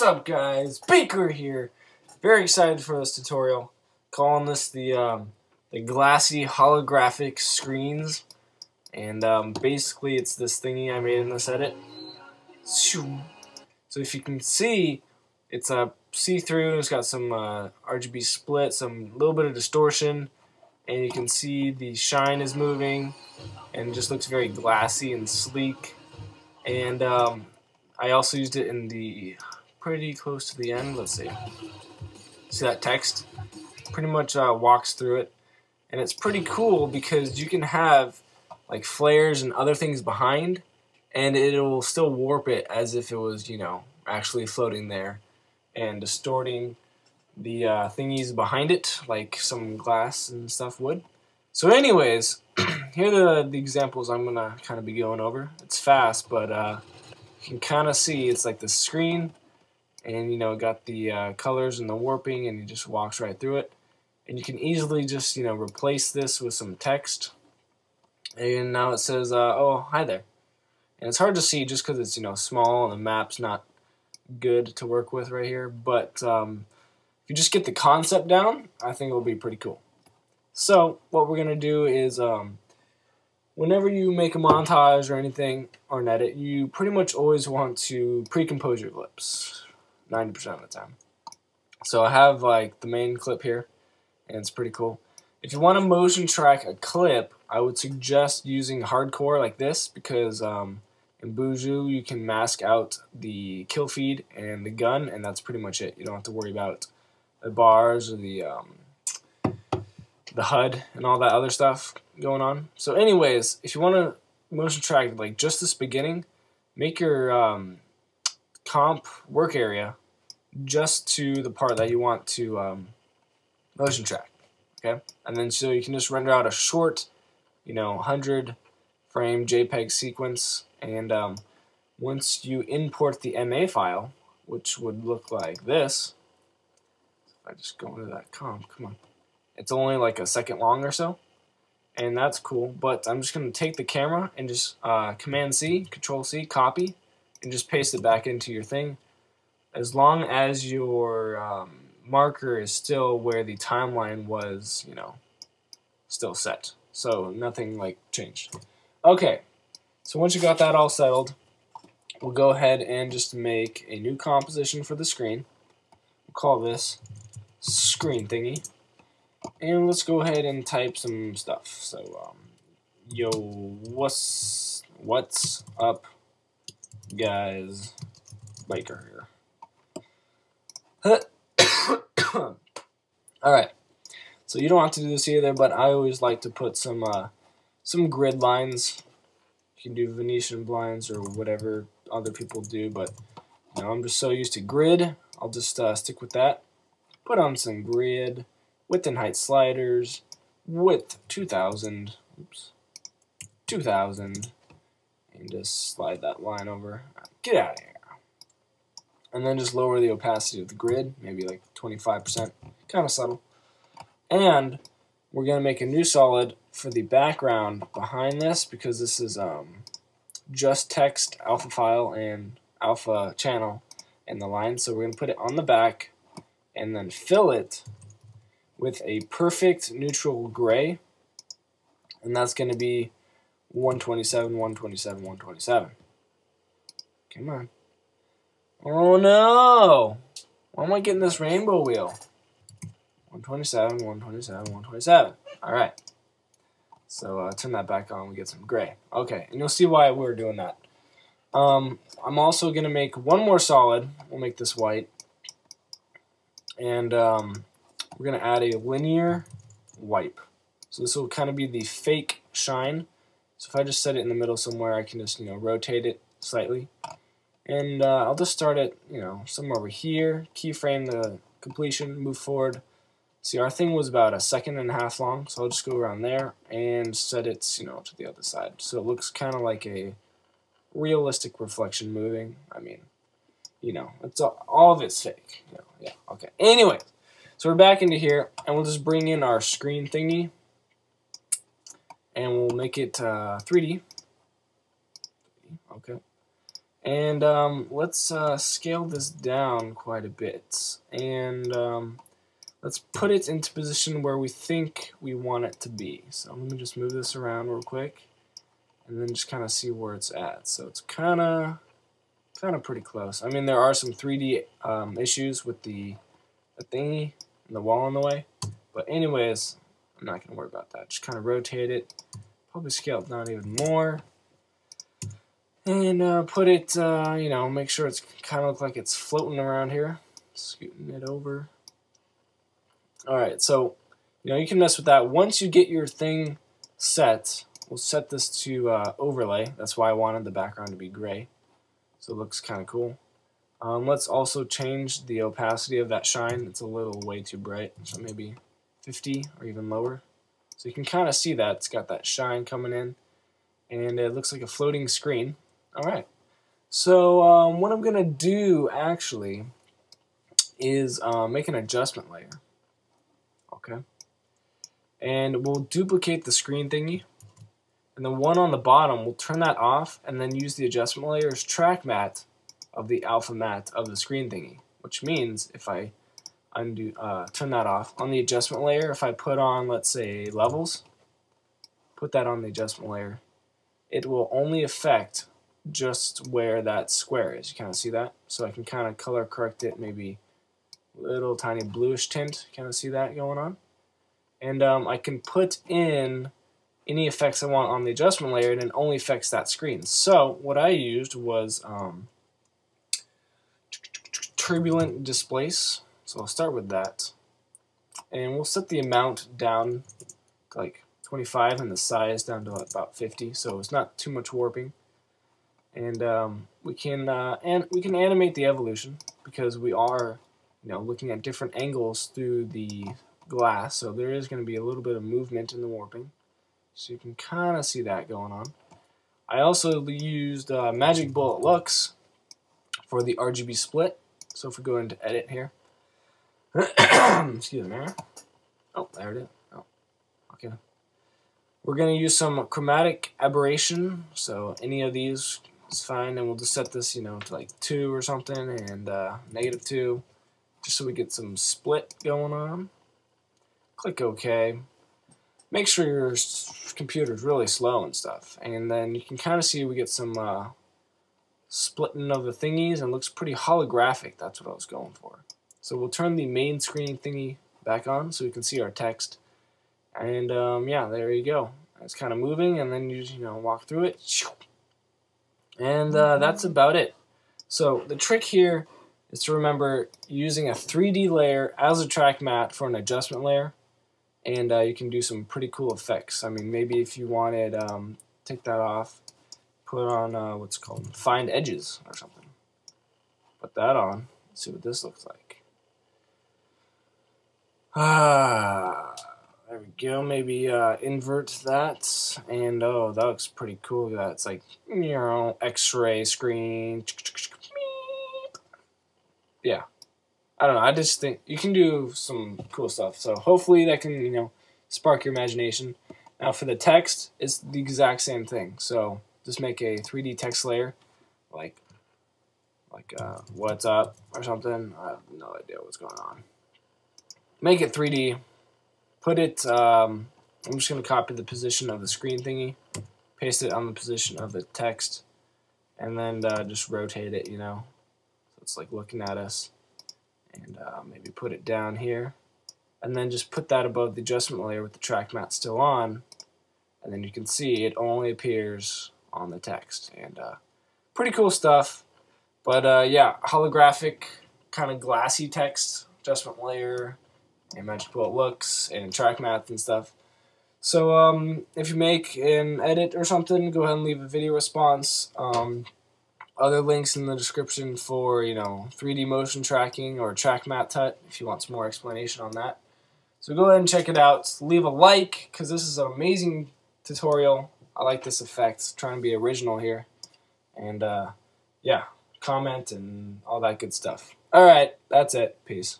What's up guys? Baker here. Very excited for this tutorial. Calling this the um, the glassy holographic screens. And um, basically it's this thingy I made in this edit. So if you can see, it's a see-through, it's got some uh, RGB split, some little bit of distortion, and you can see the shine is moving, and just looks very glassy and sleek. And um, I also used it in the pretty close to the end. Let's see. See that text? Pretty much uh, walks through it. And it's pretty cool because you can have like flares and other things behind and it'll still warp it as if it was, you know, actually floating there and distorting the uh, thingies behind it like some glass and stuff would. So anyways, here are the, the examples I'm going to kind of be going over. It's fast, but uh, you can kind of see it's like the screen and you know got the uh, colors and the warping and he just walks right through it. And you can easily just you know replace this with some text. And now it says uh, oh hi there. And it's hard to see just because it's you know small and the map's not good to work with right here. But um, if you just get the concept down I think it'll be pretty cool. So what we're gonna do is um, whenever you make a montage or anything or an edit you pretty much always want to pre-compose your clips 90% of the time. So I have like the main clip here, and it's pretty cool. If you want to motion track a clip, I would suggest using hardcore like this because um, in Boujou you can mask out the kill feed and the gun, and that's pretty much it. You don't have to worry about the bars or the um, the HUD and all that other stuff going on. So, anyways, if you want to motion track like just this beginning, make your um, comp work area just to the part that you want to um, motion track. Okay, and then so you can just render out a short, you know, 100 frame JPEG sequence, and um, once you import the MA file, which would look like this, if I just go into that comp, come on, it's only like a second long or so, and that's cool. But I'm just going to take the camera and just uh, Command C, Control C, copy, and just paste it back into your thing as long as your um, marker is still where the timeline was, you know, still set. So nothing like changed. Okay, so once you got that all settled, we'll go ahead and just make a new composition for the screen. We'll call this screen thingy. And let's go ahead and type some stuff. So, um, yo, what's, what's up, guys? Baker here. All right. So you don't have to do this either, but I always like to put some uh, some grid lines. You can do Venetian blinds or whatever other people do, but you know, I'm just so used to grid. I'll just uh, stick with that. Put on some grid, width and height sliders, width 2000, oops, 2000, and just slide that line over. Get out of here and then just lower the opacity of the grid, maybe like 25%, kind of subtle. And we're going to make a new solid for the background behind this because this is um, just text alpha file and alpha channel in the line. So we're going to put it on the back and then fill it with a perfect neutral gray. And that's going to be 127, 127, 127. Come on. Oh no! Why am I getting this rainbow wheel? 127, 127, 127. Alright. So uh, turn that back on, we get some gray. Okay, and you'll see why we're doing that. Um, I'm also going to make one more solid. We'll make this white. And um, we're going to add a linear wipe. So this will kind of be the fake shine. So if I just set it in the middle somewhere, I can just, you know, rotate it slightly. And uh, I'll just start it, you know, somewhere over here, keyframe the completion, move forward. See, our thing was about a second and a half long, so I'll just go around there and set it, you know, to the other side. So it looks kind of like a realistic reflection moving. I mean, you know, it's all, all of it's fake. You know, yeah, okay. Anyway, so we're back into here, and we'll just bring in our screen thingy, and we'll make it uh, 3D. And um, let's uh, scale this down quite a bit. And um, let's put it into position where we think we want it to be. So let me just move this around real quick and then just kind of see where it's at. So it's kind of kind of pretty close. I mean, there are some 3D um, issues with the, the thingy and the wall in the way. But anyways, I'm not going to worry about that. Just kind of rotate it. Probably scale it down even more and uh, put it, uh, you know, make sure it's kind of look like it's floating around here. Scooting it over. Alright, so, you know, you can mess with that. Once you get your thing set, we'll set this to uh, overlay. That's why I wanted the background to be gray. So it looks kind of cool. Um, let's also change the opacity of that shine. It's a little way too bright, so maybe 50 or even lower. So you can kind of see that. It's got that shine coming in, and it looks like a floating screen. All right. So um, what I'm going to do actually is uh, make an adjustment layer. Okay. And we'll duplicate the screen thingy. And the one on the bottom, we'll turn that off and then use the adjustment layer as track matte of the alpha matte of the screen thingy. Which means if I undo, uh, turn that off, on the adjustment layer, if I put on, let's say, levels, put that on the adjustment layer, it will only affect just where that square is. You kind of see that? So I can kind of color correct it, maybe little tiny bluish tint. Kind of see that going on? And um, I can put in any effects I want on the adjustment layer and it only affects that screen. So what I used was um, turbulent displace. So I'll start with that. And we'll set the amount down like 25 and the size down to about 50 so it's not too much warping and um, we can uh, and we can animate the evolution because we are you know looking at different angles through the glass. So there is going to be a little bit of movement in the warping. So you can kind of see that going on. I also used uh, Magic Bullet Looks for the RGB split. So if we go into edit here. Excuse me. Oh there it is. Oh okay. We're going to use some chromatic aberration. So any of these it's fine, and we'll just set this, you know, to like 2 or something, and uh, negative 2, just so we get some split going on. Click OK. Make sure your computer's really slow and stuff, and then you can kind of see we get some uh, splitting of the thingies, and looks pretty holographic. That's what I was going for. So we'll turn the main screen thingy back on so we can see our text. And um, yeah, there you go. It's kind of moving, and then you you know walk through it. And uh, that's about it. So the trick here is to remember using a 3D layer as a track matte for an adjustment layer. And uh, you can do some pretty cool effects. I mean, maybe if you wanted, um, take that off, put on uh, what's called find edges or something. Put that on, see what this looks like. Ah. There we go. Maybe uh, invert that, and oh, that looks pretty cool. That's like you know, X-ray screen. Yeah, I don't know. I just think you can do some cool stuff. So hopefully that can you know spark your imagination. Now for the text, it's the exact same thing. So just make a 3D text layer, like like uh, what's up or something. I have no idea what's going on. Make it 3D put it, um, I'm just going to copy the position of the screen thingy, paste it on the position of the text, and then uh, just rotate it, you know, so it's like looking at us, and uh, maybe put it down here, and then just put that above the adjustment layer with the track matte still on, and then you can see it only appears on the text, and uh, pretty cool stuff, but uh, yeah, holographic, kind of glassy text, adjustment layer, and Magic Bullet looks and track matte and stuff. So um, if you make an edit or something, go ahead and leave a video response. Um, other links in the description for you know 3D motion tracking or track matte tut if you want some more explanation on that. So go ahead and check it out. Leave a like because this is an amazing tutorial. I like this effect. Trying to be original here, and uh, yeah, comment and all that good stuff. All right, that's it. Peace.